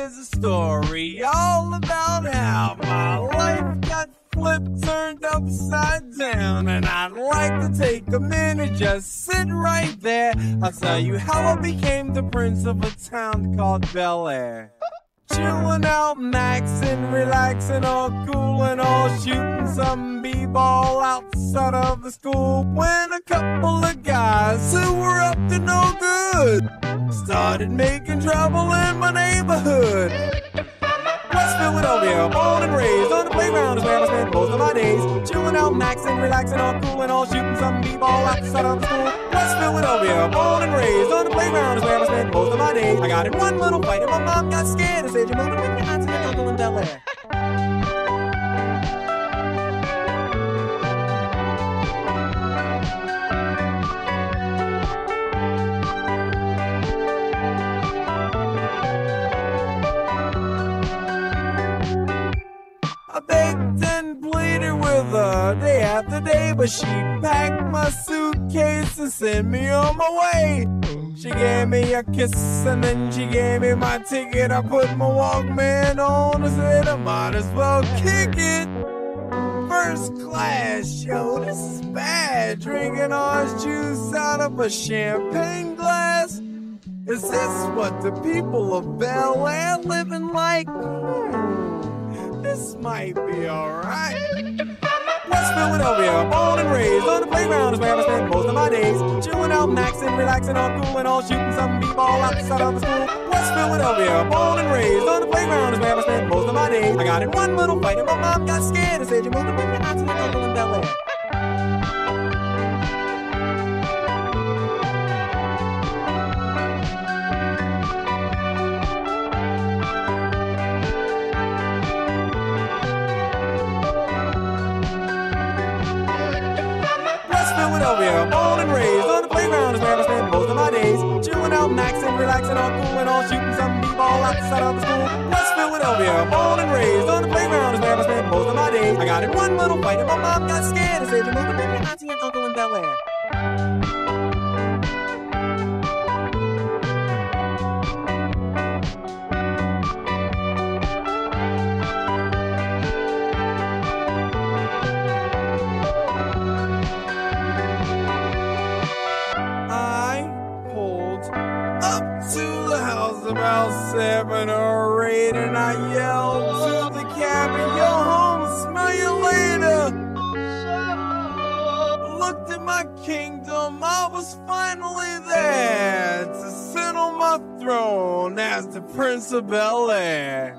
Is a story all about how my life got flipped, turned upside down. And I'd like to take a minute, just sit right there. I'll tell you how I became the prince of a town called Bel Air. Chilling out, maxing, relaxing, all cool and all shooting some b-ball outside of the school. When a couple of guys who were up to no good started making trouble in my neighborhood. West Philadelphia, born and raised on the playground is where I spend most of my days. Chilling out, maxing, relaxing, all cool and all shooting some b-ball outside of school. West Philadelphia, born and raised on the playground is where I spend most of my days. I got in one little fight and my mom got scared and said, "You're moving with your auntie and uncle in Bel day after day, but she packed my suitcase and sent me on my way. She gave me a kiss and then she gave me my ticket. I put my Walkman on and said I might as well kick it. First class, yo, this is bad. Drinking orange juice out of a champagne glass. Is this what the people of Bel Air living like? Hmm, this might be alright. West Philadelphia, born and raised on the playground is where I spend most of my days. Chilling out, maxing, relaxing, all cool and all shooting some b-ball outside of the school. West Philadelphia, born and raised on the playground is where I spend most of my days. I got in one little fight and my mom got scared and said, "You're moving with your auntie and uncle in Bel Philadelphia, born and raised on the playground is where I spend most of my days. Chilling out, maxing, relaxing, all cool and all shooting some b-ball outside of the school. West Philadelphia, born and raised on the playground is where I spend most of my days. I got in one little fight and my mom got scared and said, "You're moving with your auntie and uncle in Bel Air." About seven or eight, and I yelled to the cabin, "Yo, home, smell you later." Looked at my kingdom, I was finally there to sit on my throne as the Prince of Bel Air.